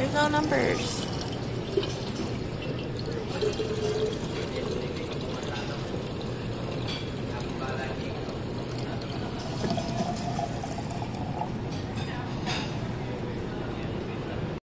There's no numbers.